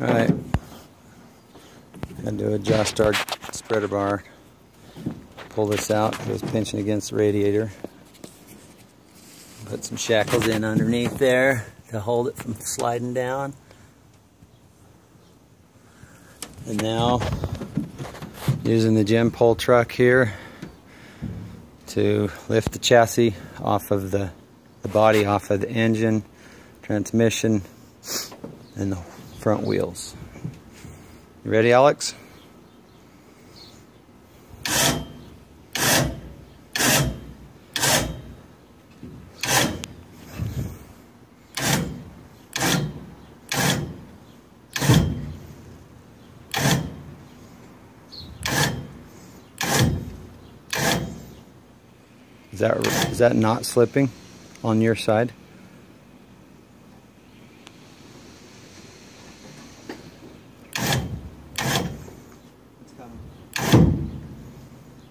Alright. I had to adjust our spreader bar. Pull this out. It was pinching against the radiator. Put some shackles in underneath there to hold it from sliding down. And now, using the gin pole truck here to lift the chassis off of the, the body off of the engine, transmission, and the front wheels. You ready, Alex? Is that is that not slipping on your side?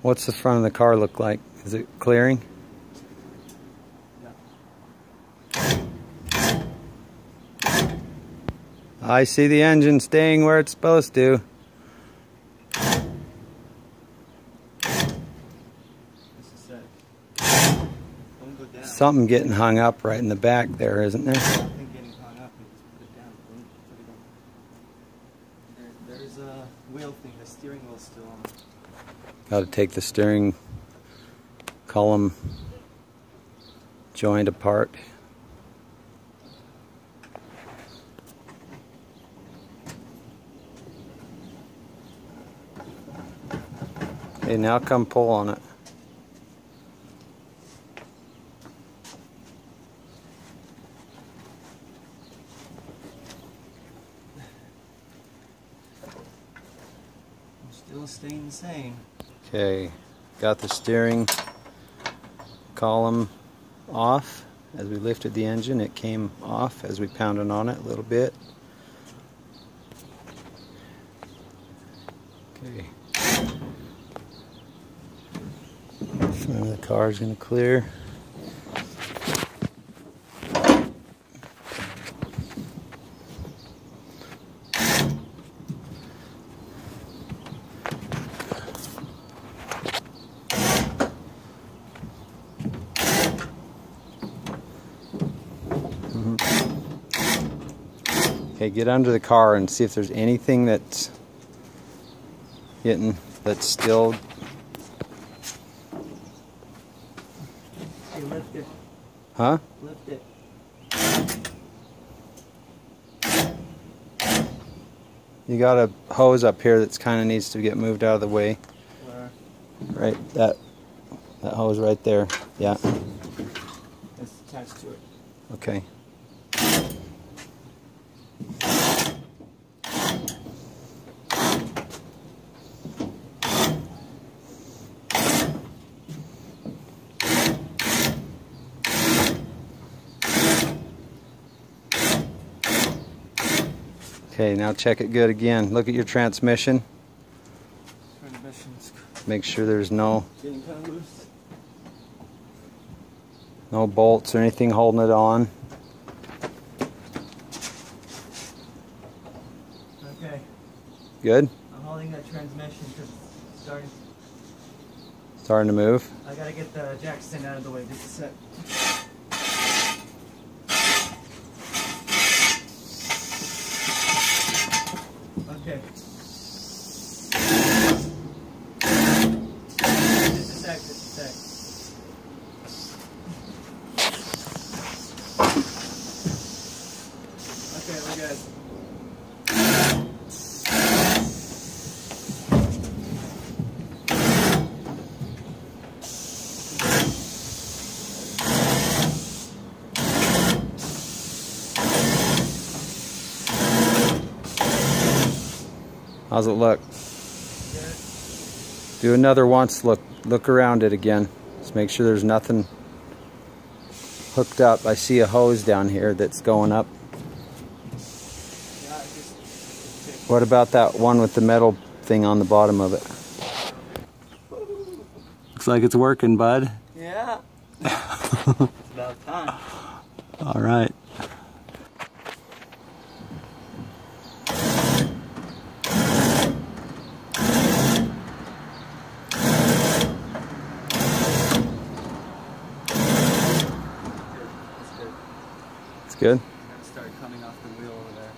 What's the front of the car look like? Is it clearing? I see the engine staying where it's supposed to. Something getting hung up right in the back there, isn't there? There's a wheel thing, the steering wheel's still on. Got to take the steering column joint apart. Okay, now come pull on it. Still staying the same. Okay, got the steering column off. As we lifted the engine, it came off as we pounded on it a little bit. Okay. The car is going to clear. Okay, get under the car and see if there's anything that's getting that's still Hey, lift it. huh? Lift it. You got a hose up here that's kind of needs to get moved out of the way. Where? Right, that that hose right there. Yeah. It's attached to it. Okay. Okay, now check it good again. Look at your transmission. Make sure there's no getting kind of loose. no bolts or anything holding it on. Okay. Good. I'm holding that transmission because it's starting. Starting to move. I gotta get the jack stand out of the way. Just a sec. Okay. Just a sec, just a sec. Okay, we're good. How's it look? Good. Do another once. Look, look around it again. Just make sure there's nothing hooked up. I see a hose down here that's going up. What about that one with the metal thing on the bottom of it? Looks like it's working, bud. Yeah. it's about time. All right. good. It's start coming off the wheel over there.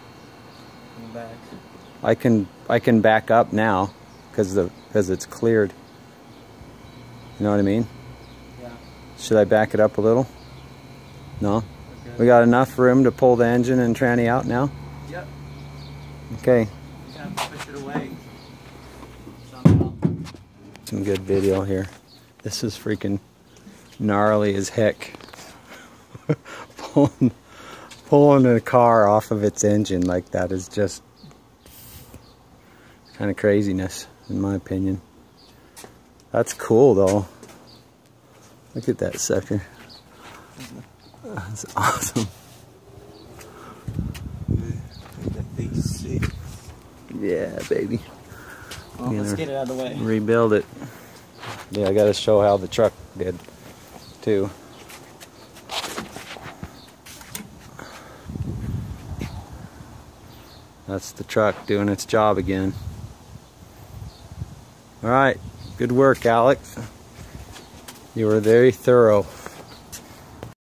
Back. I can I can back up now because the because it's cleared. You know what I mean? Yeah. Should I back it up a little? No. Okay. We got enough room to pull the engine and tranny out now. Yep. Okay. You have to push it away. Somehow. Some good video here. This is freaking gnarly as heck. pulling pulling a car off of its engine like that is just kind of craziness in my opinion. That's cool though. Look at that sucker. That's awesome. Yeah, baby. Well, let's get it out of the way. Rebuild it. Yeah, I gotta show how the truck did too. That's the truck doing its job again. All right, good work, Alex. You were very thorough.